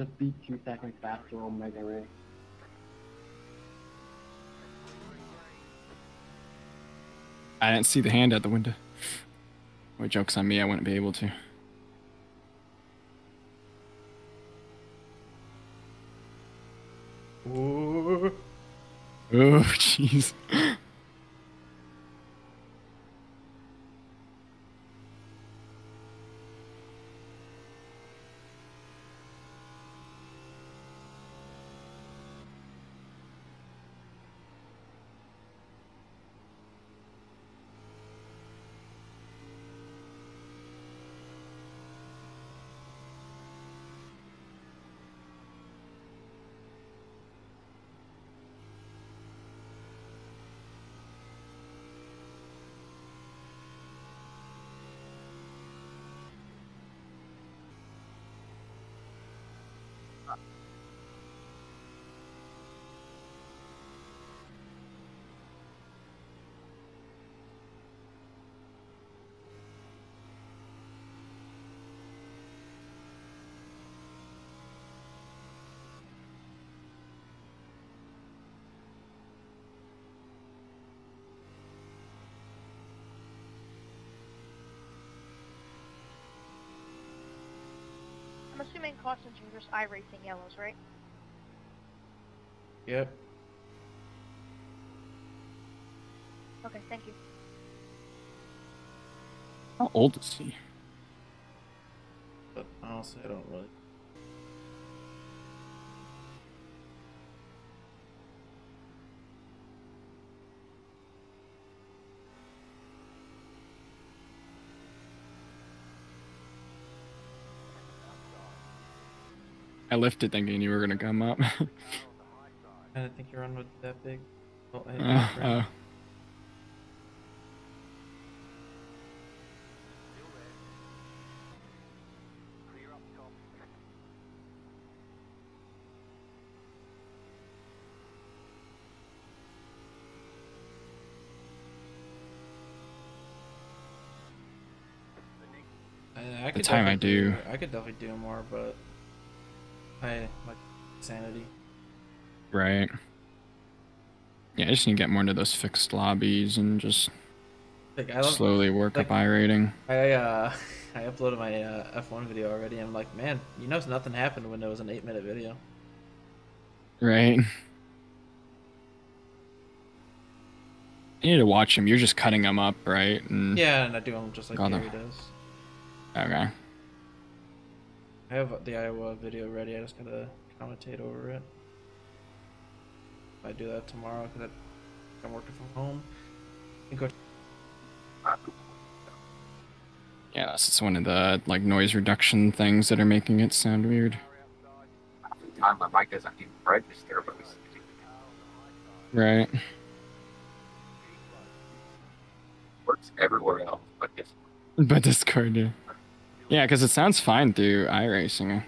just be two seconds faster on Mega Ray. I didn't see the hand out the window. What joke's on me, I wouldn't be able to. Ooh. Oh, jeez. I'm assuming cautions are just iRacing yellows, right? Yep. Okay, thank you. How old is he? But honestly, I don't really. I lifted thinking you were gonna come up. I didn't think your run was that big. Oh, I Uh, oh. I, I could time I do. I could definitely do more, but I like sanity. Right. Yeah, I just need to get more into those fixed lobbies and just Like I love, slowly work like- up iRating. I uh I uploaded my uh, F1 video already. and I'm like, man, you know, nothing happened when it was an eight minute video. Right. You need to watch him. You're just cutting them up, right? And, Yeah, and I do them just like Gary does. Okay. I have the Iowa video ready. I just gotta commentate over it. I do that tomorrow because I'm working from home. And go Yeah, that's just one of the like noise reduction things that are making it sound weird. time my mic doesn't even register, but it's Right. works everywhere else. But this But Discord, yeah. Yeah, because it sounds fine through iRacing.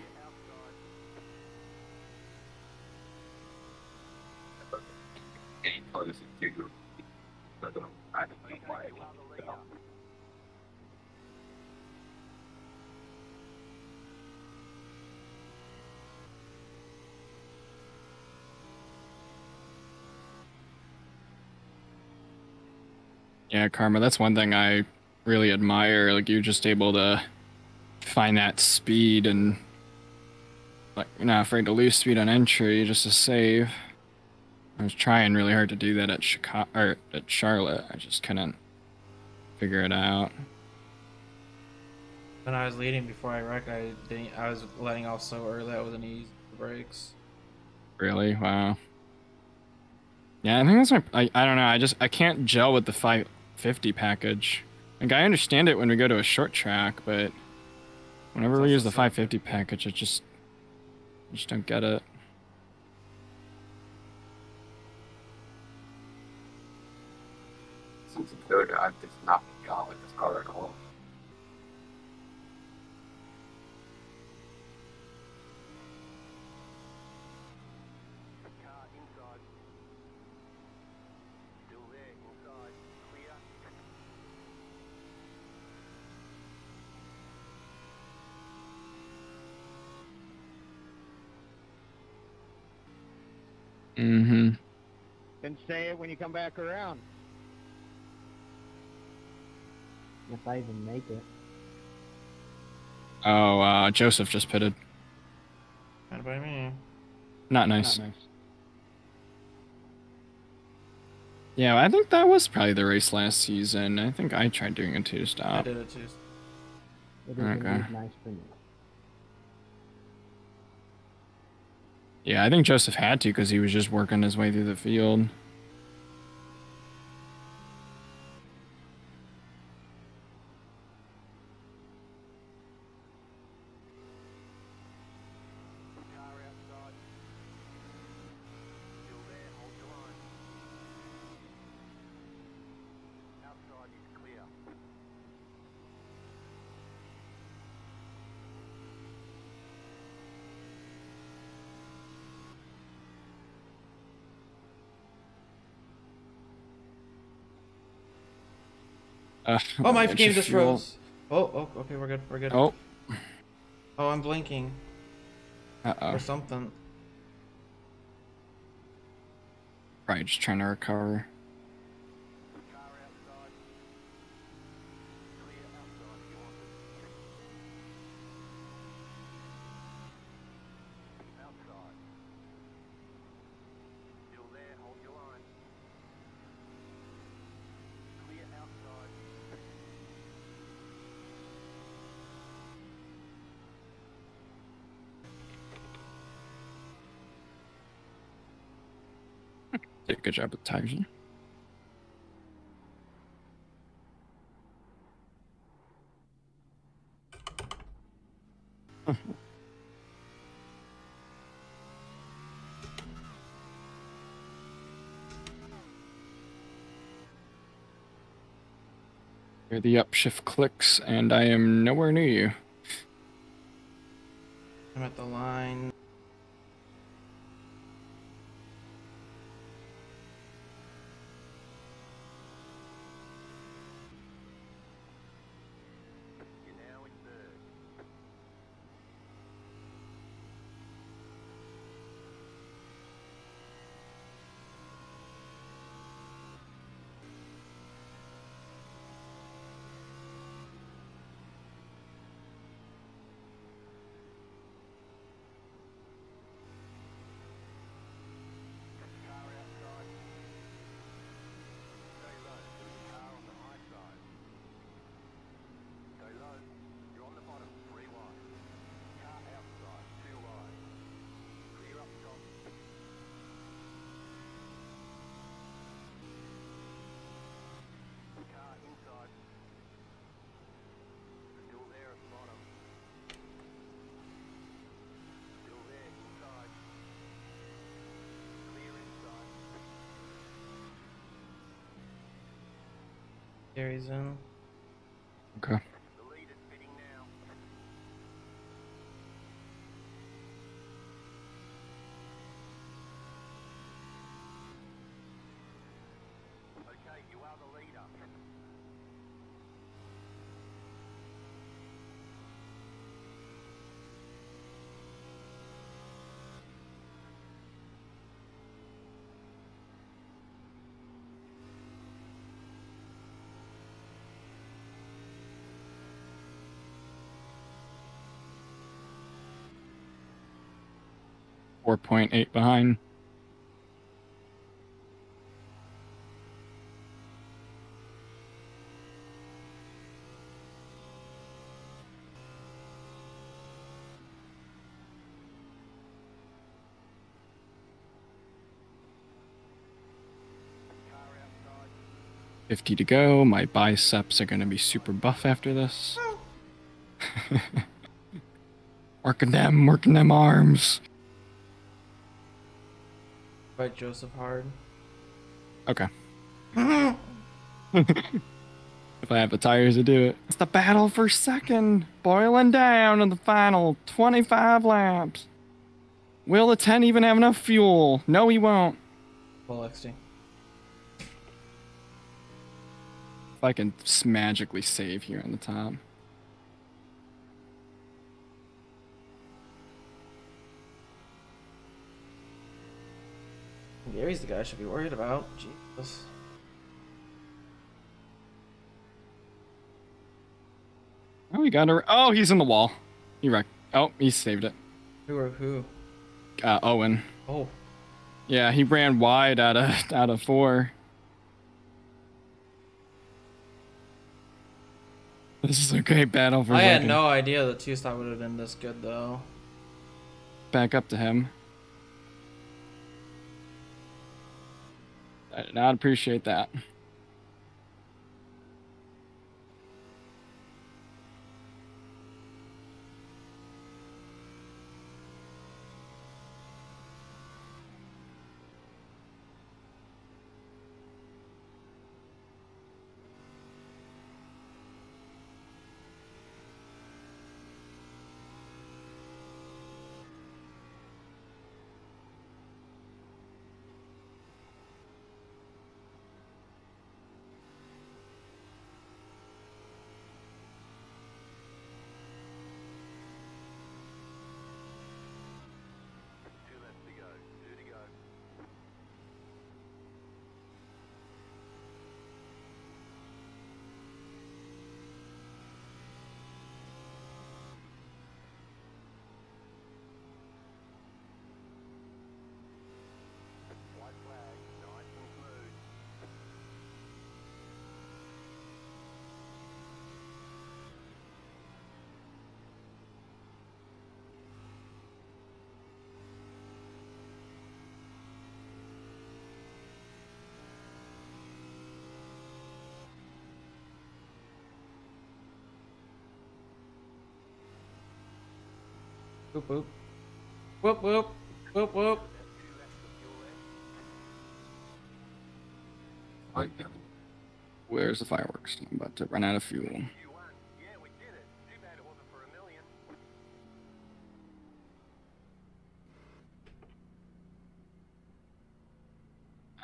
Yeah, Karma, that's one thing I really admire. Like, you're just able to find that speed and, like, you're not afraid to lose speed on entry just to save. I was trying really hard to do that at Chicago or at Charlotte. I just couldn't figure it out. When I was leading before I wrecked, I didn't. I was letting off so early. I wasn't easy brakes. Really? Wow. Yeah, I think that's my. I, I don't know. I just I can't gel with the 550 package. Like I understand it when we go to a short track, but whenever we use the 550 package, I just I just don't get it. Mm-hmm. Then say it when you come back around. If I even make it. Oh, uh, Joseph just pitted. Not by me. Not nice. Not nice. Yeah, I think that was probably the race last season. I think I tried doing a two stop. I stop. did it too. It is Okay. nice for me. Yeah, I think Joseph had to because he was just working his way through the field. Uh, Oh, my game just fuel. froze. Oh, oh, okay, we're good. We're good. Oh, Oh, I'm blinking uh oh. or something. Probably just trying to recover. Did a good job with tires. Hmm. Hear the upshift clicks, and I am nowhere near you. I'm at the line. In. Okay. Four point eight behind. Fifty to go. My biceps are gonna be super buff after this. working them, working them arms. Fight Joseph hard. Okay. if I have the tires to do it. It's the battle for second, boiling down in the final 25 laps. Will the 10 even have enough fuel? No, he won't. Well, XD. If I can magically save here on the top. Gary's the guy I should be worried about. Jesus. Oh, he got a. Oh, he's in the wall. He wrecked. Oh, he saved it. Who or who? Uh, Owen. Oh, Yeah, he ran wide out of out of four. This is a great battle for I had no idea the two stop would have been this good though. back up to him. I appreciate that. Whoop whoop. Whoop whoop. Whoop whoop. Like, Where's the fireworks? I'm about to run out of fuel.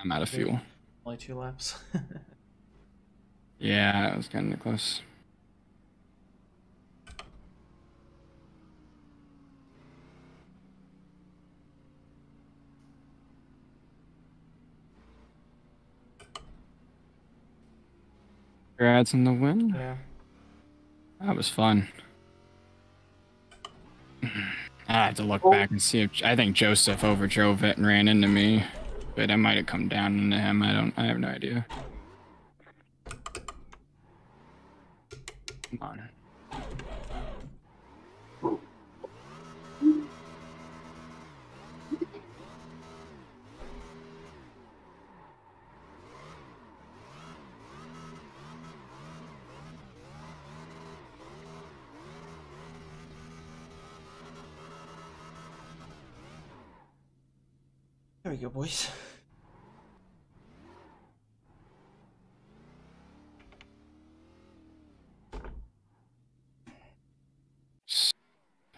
I'm out of fuel. Only two laps. Yeah, it was kind of close. Congrats on the win. yeah. That was fun. I have to look back and see if I think Joseph overdrove it and ran into me, but I might have come down into him. I don't. I have no idea. Come on. There we go, boys.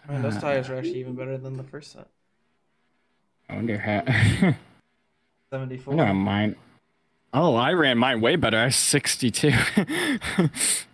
Man, those uh, tires are actually even better than the first set. I wonder how. I 74. know mine. Oh, I ran mine way better. I was 62.